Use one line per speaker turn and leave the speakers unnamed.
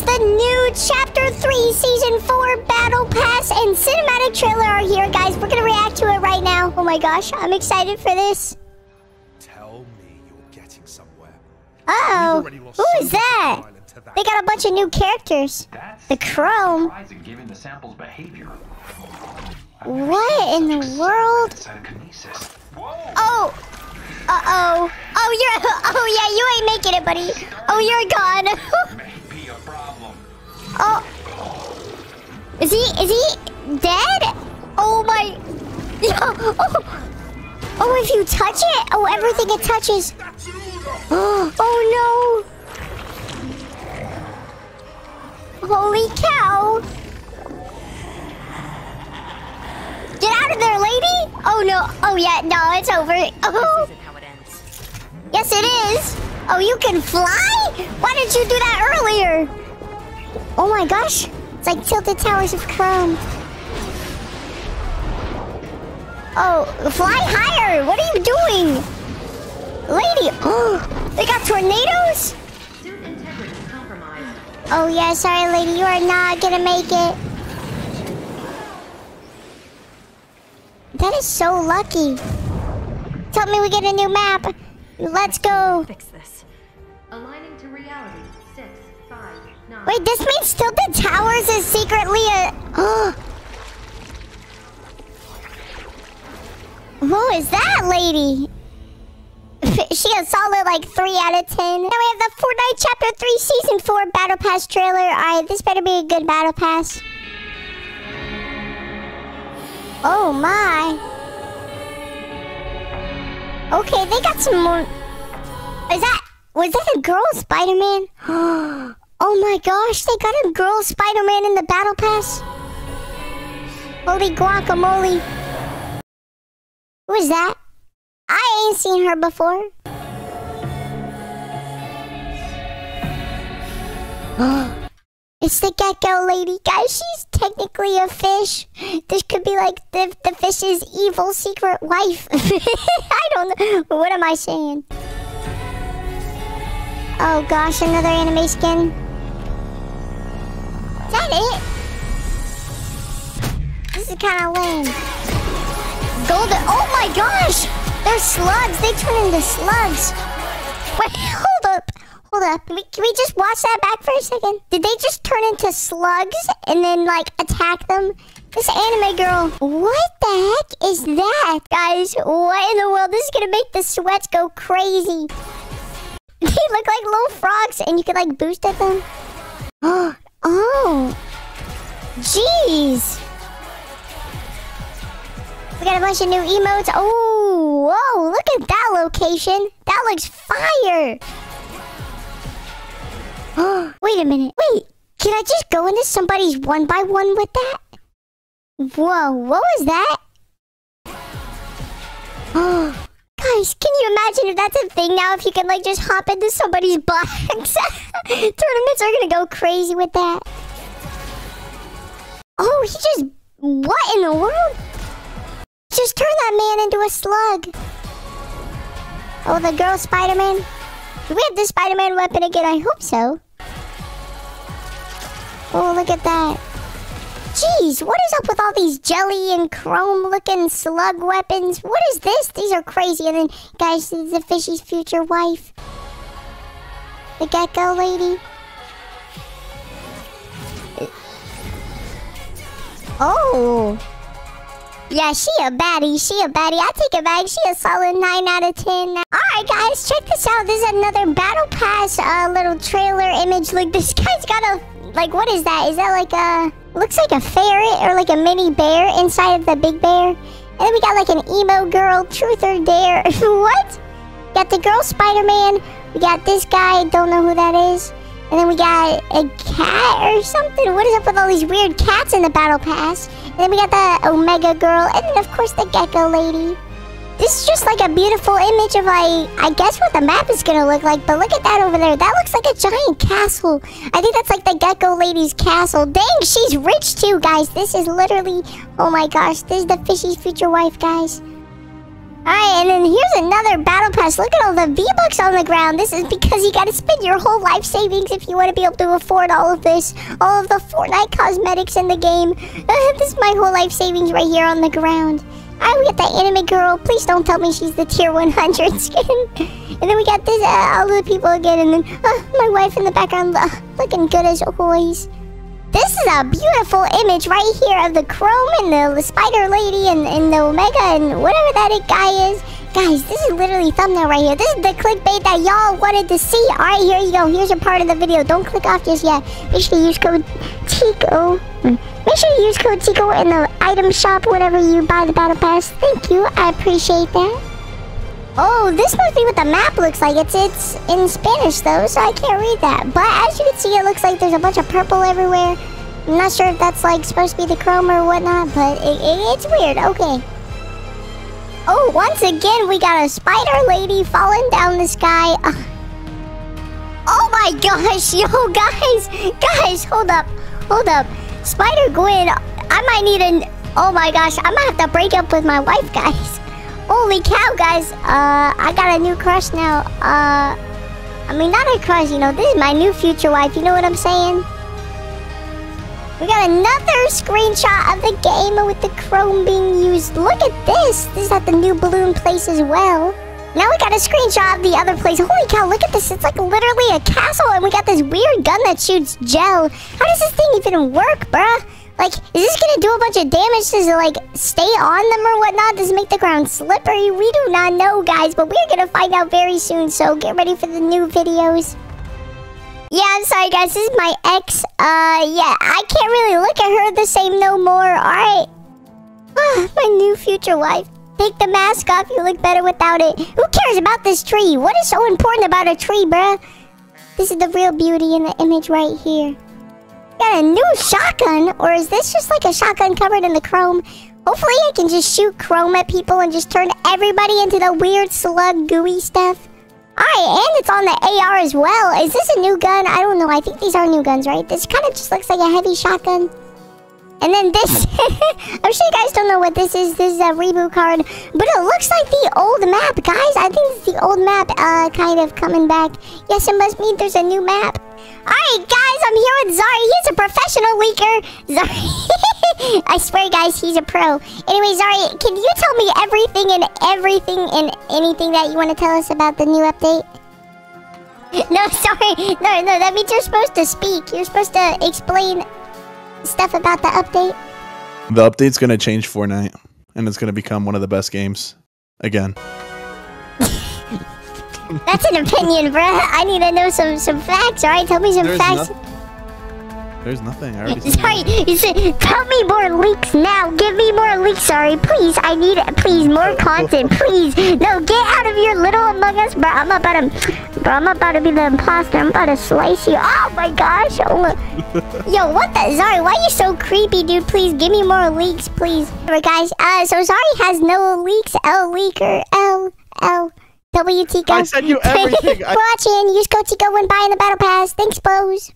guys, the new Chapter 3 Season 4 Battle Pass and Cinematic Trailer are here, guys. We're gonna react to it right now. Oh my gosh, I'm excited for this.
Tell me you're getting somewhere.
Uh-oh. Who is that? They got a bunch of new characters.
That's
The Chrome.
surprising given the sample's behavior.
What in the world? Oh! Uh-oh. Oh, you're... Oh, yeah, you ain't making it, buddy. Oh, you're gone. oh. Is he... Is he dead? Oh, my... Oh. oh, if you touch it... Oh, everything it touches... Oh, no. Holy cow. Get out of there, lady! Oh no! Oh yeah, no, it's over. Oh,
isn't how it ends.
yes it is. Oh, you can fly? Why didn't you do that earlier? Oh my gosh, it's like Tilted Towers of Chrome. Oh, fly higher! What are you doing, lady? Oh, they got tornadoes. Oh yeah, sorry, lady, you are not gonna make it. That is so lucky. Tell me we get a new map. Let's go.
Fix this.
Wait, this means Tilted Towers is secretly a. Oh. Who is that lady? She a solid like 3 out of 10. Now we have the Fortnite Chapter 3 Season 4 Battle Pass trailer. Alright, this better be a good Battle Pass. Oh my. Okay, they got some more. Is that. Was that a girl Spider Man? Oh my gosh, they got a girl Spider Man in the Battle Pass. Holy guacamole. Who is that? I ain't seen her before. it's the gecko lady, guys. She's technically a fish. This could be like the, the fish's evil secret wife. I don't know. What am I saying? Oh gosh, another anime skin. Is that it? This is kind of lame. Golden. Oh my gosh! They're slugs. They turn into slugs. Wait, hold up. Hold up. Can we, can we just watch that back for a second? Did they just turn into slugs and then, like, attack them? This anime girl. What the heck is that? Guys, what in the world? This is gonna make the sweats go crazy. They look like little frogs and you can, like, boost at them. Oh. Oh. Jeez. We got a bunch of new emotes. Oh, whoa, look at that location. That looks fire. Oh, wait a minute. Wait, can I just go into somebody's one by one with that? Whoa, what was that? Oh, guys, can you imagine if that's a thing now? If you can, like, just hop into somebody's box? Tournaments are gonna go crazy with that. Oh, he just... What in the world? Just turn that man into a slug. Oh, the girl Spider-Man? Do we have the Spider-Man weapon again? I hope so. Oh, look at that. Jeez, what is up with all these jelly and chrome-looking slug weapons? What is this? These are crazy. And then, guys, this is the fishy's future wife. The gecko lady. Oh. Yeah, she a baddie. She a baddie. I take it back. She a solid 9 out of 10. Alright, guys. Check this out. This is another Battle Pass uh, little trailer image. Like, this guy's got a... Like, what is that? Is that like a... Looks like a ferret or like a mini bear inside of the big bear. And then we got like an emo girl. Truth or dare. what? Got the girl Spider-Man. We got this guy. Don't know who that is. And then we got a cat or something. What is up with all these weird cats in the Battle Pass? And then we got the Omega Girl. And then, of course, the Gecko Lady. This is just like a beautiful image of, like, I guess what the map is to look like. But look at that over there. That looks like a giant castle. I think that's like the Gecko Lady's castle. Dang, she's rich too, guys. This is literally, oh my gosh. This is the fishy's future wife, guys. Alright, and then here's another battle pass. Look at all the V-Bucks on the ground. This is because you gotta spend your whole life savings if you want to be able to afford all of this. All of the Fortnite cosmetics in the game. this is my whole life savings right here on the ground. Alright, we got that anime girl. Please don't tell me she's the tier 100 skin. and then we got this, uh, all the people again. And then uh, my wife in the background uh, looking good as always. This is a beautiful image right here of the Chrome and the, Spider Lady and, and the Omega and whatever that guy is. Guys, this is literally thumbnail right here. This is the clickbait that y'all wanted to see. Alright, here you go. Here's a part of the video. Don't click off just yet. Make sure you use code TIKO. Make sure you use code TIKO in the item shop whenever you buy the Battle Pass. Thank you. I appreciate that. Oh, this must be what the map looks like. It's it's in Spanish though, so I can't read that. But as you can see, it looks like there's a bunch of purple everywhere. I'm not sure if that's like supposed to be the chrome or whatnot, but it, it, it's weird. Okay. Oh, once again, we got a spider lady falling down the sky. Oh my gosh, yo, guys, guys, hold up, hold up. Spider Gwen, I might need an. Oh my gosh, I might have to break up with my wife, guys. Holy cow, guys. Uh, I got a new crush now. Uh, I mean, not a crush, you know. This is my new future wife. You know what I'm saying? We got another screenshot of the game with the chrome being used. Look at this. This is at the new balloon place as well. Now we got a screenshot of the other place. Holy cow, look at this. It's like literally a castle, and we got this weird gun that shoots gel. How does this thing even work, bruh? Like, is this gonna do a bunch of damage? Does it, like, stay on them or whatnot? Does it make the ground slippery? We do not know, guys, but we're gonna find out very soon, so get ready for the new videos. Yeah, I'm sorry, guys. This is my ex. Uh, yeah, I can't really look at her the same no more. Alright. Ah, my new future wife. Take the mask off. You look better without it. Who cares about this tree? What is so important about a tree, bruh? This is the real beauty in the image right here. Got a new shotgun? Or is this just like a shotgun covered in the chrome? Hopefully I can just shoot chrome at people and just turn everybody into the weird slug gooey stuff. Alright, and it's on the AR as well. Is this a new gun? I don't know. I think these are new guns, right? This kind of just looks like a heavy shotgun. And then this, I'm sure you guys don't know what this is. This is a reboot card, but it looks like the old map, guys. I think it's the old map, uh, kind of coming back. Yes, it must mean there's a new map. Alright, guys, I'm here with Zari. He's a professional leaker. Zari. I swear, guys, he's a pro. Anyway, Zari, can you tell me everything and everything and anything that you want to tell us about the new update? No, sorry. No, no, that means you're supposed to speak. You're supposed to explain stuff about the update.
The update's going to change Fortnite, and it's going to become one of the best games again.
That's an opinion, bro. I need to know some some facts. All right, tell me some
There's
facts.
no- There's nothing. I already
Sorry, you said tell me more leaks now. Give me more leaks. Sorry, please. I need please more content. Please, no, get out of your little Among Us, bro. I'm about to, bro. I'm about to be the imposter. I'm about to slice you. Oh my gosh. Oh, Yo, what the? Zari, why are you so creepy, dude? Please give me more leaks, please. Alright, guys. Uh, so Zari has no leaks. L leaker. L L. W Tiko.
I sent you everything. I-
Watching. Use code Tiko when buying the battle pass. Thanks, Bose.